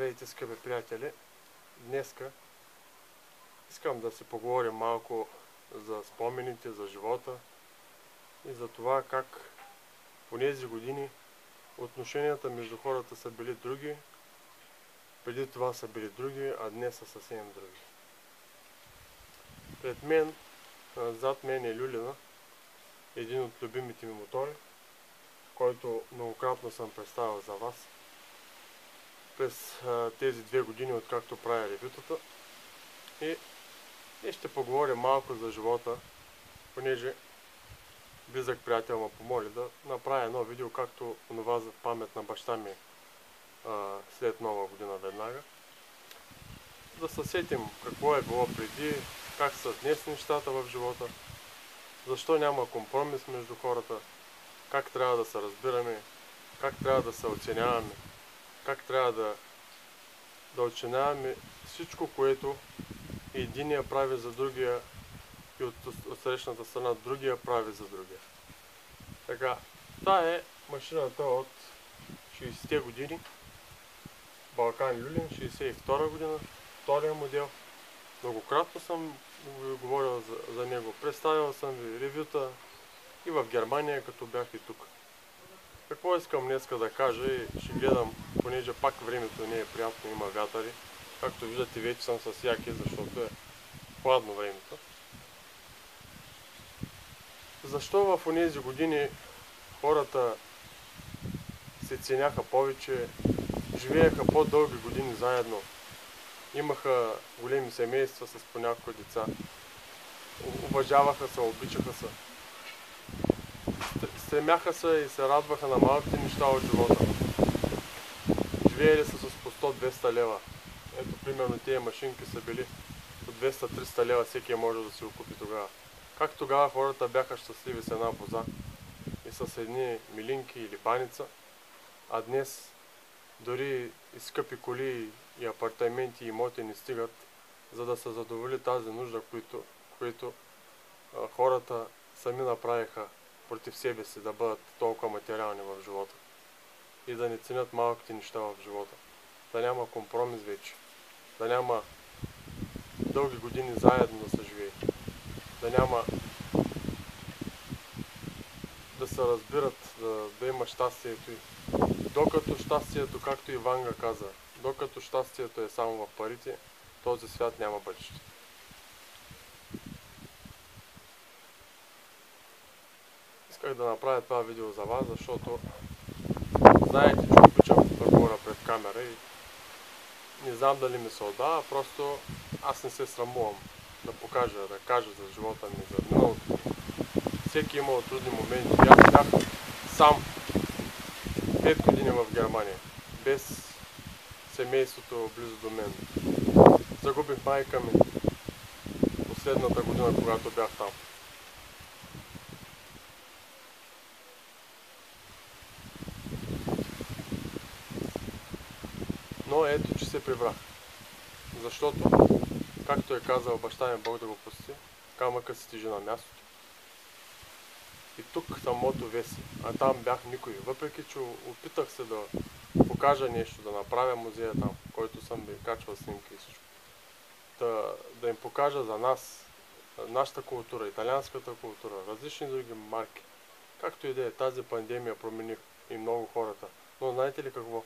Здравейте, скъпи приятели! Днеска искам да си поговорим малко за спомените, за живота и за това как по тези години отношенията между хората са били други, преди това са били други, а днес са съвсем други. Пред мен, зад мен е Люлина, един от любимите ми мотори, който многократно съм представил за вас през тези две години, откакто правя ревютата. И, и ще поговоря малко за живота, понеже близък приятел ме помоли да направя едно видео, както онова за памет на баща ми а, след нова година веднага. Да се сетим какво е било преди, как са днес нещата в живота, защо няма компромис между хората, как трябва да се разбираме, как трябва да се оценяваме, как трябва да, да оценяваме всичко, което единия прави за другия и от, от срещната страна другия прави за другия. Така, това е машината от 60-те години, Балкан Люлин, 62 година, втория модел. Многократно съм говорил за, за него. Представил съм ви ревюта и в Германия, като бях и тук. Какво искам днеска да кажа и ще гледам, понеже пак времето не е приятно, има вятъри. Както виждате, вече съм с яки, защото е хладно времето. Защо в тези години хората се ценяха повече, живееха по-дълги години заедно, имаха големи семейства с по деца, уважаваха се, обичаха се стремяха се и се радваха на малките неща от живота. Живеели са с по 100-200 лева. Ето, примерно, тези машинки са били по 200-300 лева, всеки може да си го купи тогава. Как тогава хората бяха щастливи с една боза и с едни милинки или баница, а днес дори и скъпи коли и апартаменти и имоти не стигат, за да се задоволи тази нужда, които, които а, хората сами направиха против себе си да бъдат толкова материални в живота и да не ценят малките неща в живота. Да няма компромис вече. Да няма дълги години заедно да се живее. Да няма да се разбират, да, да има щастието. Докато щастието, както и Ванга каза, докато щастието е само в парите, този свят няма бъдеще. Исках да направя това видео за вас, защото знаете, че обичам да говоря пред камера и не знам дали ми се отдава, просто аз не се срамувам да покажа, да кажа за живота ми, за миналото ми. Всеки е имал трудни моменти. Аз бях сам 5 години в Германия, без семейството близо до мен. Загубих майка ми последната година, когато бях там. Но ето, че се прибрах. Защото, както е казал баща ми, Бог да го прости, камъка си тежи на мястото. И тук самото веси, а там бях никой. Въпреки, че опитах се да покажа нещо, да направя музея там, който съм ви качвал снимки и всичко. Да, да им покажа за нас, нашата култура, италианската култура, различни други марки. Както и да е, тази пандемия промени и много хората. Но знаете ли какво?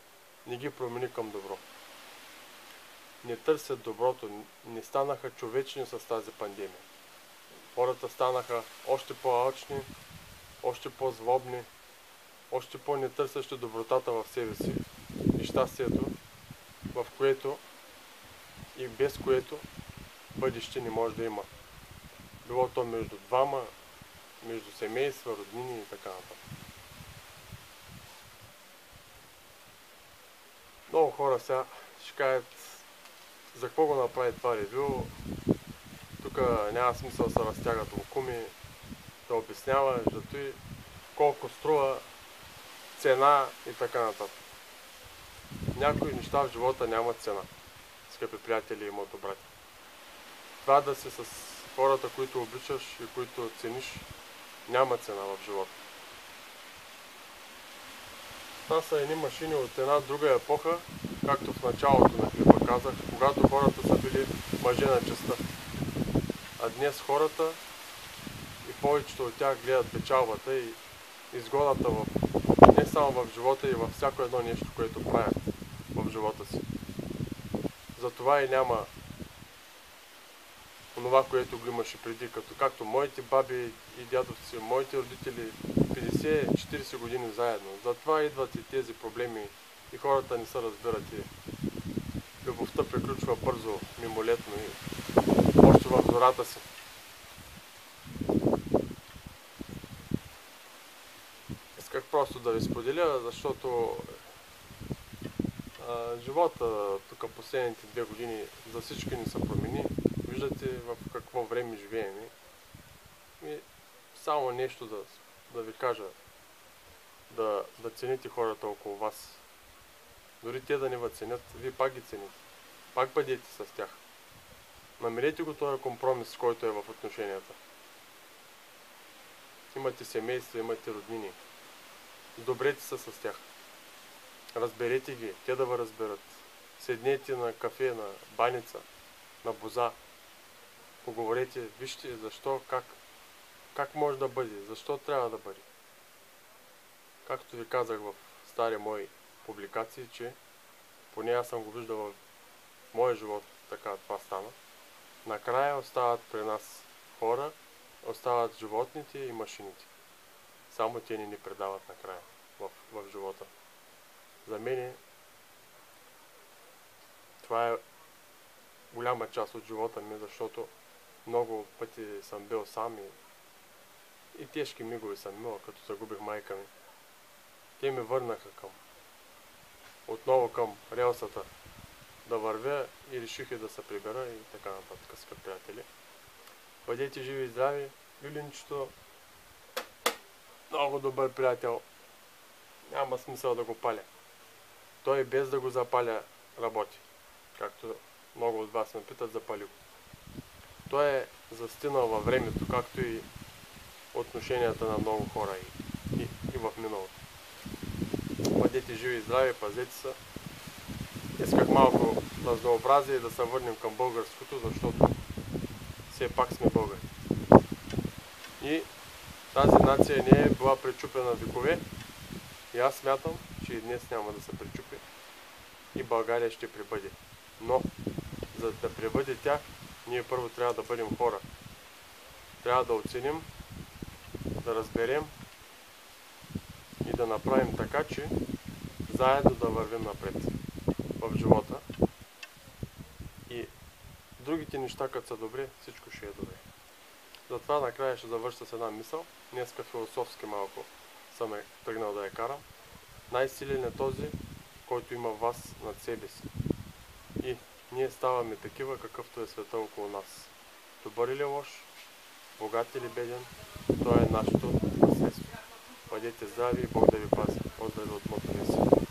Не ги промени към добро. Не търсят доброто, не станаха човечни с тази пандемия. Хората станаха още по-алчни, още по-злобни, още по-нетърсещи добротата в себе си и щастието, в което и без което бъдеще не може да има. Било то между двама, между семейства, роднини и така нататък. Много хора сега ще кажат за какво го направи това ревю. Тук няма смисъл да се разтягат лукуми, да обяснява, зато и колко струва, цена и така нататък. Някои неща в живота нямат цена, скъпи приятели и мото брати. Това да си с хората, които обичаш и които цениш, няма цена в живота. Това са едни машини от една друга епоха, както в началото на клипа казах, когато хората са били мъже на частта. А днес хората и повечето от тях гледат печалбата и изгодата в, не само в живота и във всяко едно нещо, което правят в живота си. Затова и няма онова, което го имаше преди, като както моите баби и дядовци, моите родители 50-40 години заедно. Затова идват и тези проблеми и хората не се разбират и любовта приключва бързо, мимолетно и още в зората си. Исках просто да ви споделя, защото а, живота тук последните две години за всички ни се промени. Виждате в какво време живеем. И само нещо да, да ви кажа. Да, да цените хората около вас. Дори те да не ви ценят, вие пак ги цените. Пак бъдете с тях. Намерете го този компромис, който е в отношенията. Имате семейство, имате роднини. Добрете се с тях. Разберете ги, те да ви разберат. Седнете на кафе, на баница, на боза. Поговорете, вижте защо, как, как може да бъде, защо трябва да бъде. Както ви казах в стари мои публикации, че поне аз съм го виждал в моя живот, така това стана. Накрая остават при нас хора, остават животните и машините. Само те ни ни предават накрая в, в живота. За мен това е голяма част от живота ми, защото много пъти съм бил сам и, и тежки мигове съм имал, като загубих майка ми. Те ми върнаха към отново към релсата да вървя и реших и да се прибера и така нататък, скъпи приятели. Бъдете живи и здрави. Юлинчето много добър приятел. Няма смисъл да го паля. Той без да го запаля работи. Както много от вас ме питат, запали го. Той е застинал във времето, както и отношенията на много хора и, и, и в миналото. Бъдете живи и здрави, пазете се. Исках малко разнообразие да се върнем към българското, защото все пак сме българи. И тази нация не е била пречупена векове и аз смятам, че и днес няма да се пречупи и България ще прибъде. Но, за да прибъде тя, ние първо трябва да бъдем хора. Трябва да оценим, да разберем и да направим така, че заедно да вървим напред в живота. И другите неща, като са добри, всичко ще е добре. Затова накрая ще завърша с една мисъл. Днеска философски малко съм е тръгнал да я карам. Най-силен е този, който има вас над себе си. Ние ставаме такива, какъвто е света около нас. Добър или лош, богат или беден, то е нашето наследство. Бъдете здрави и Бог да ви пази. Поздрави от Мотовеси.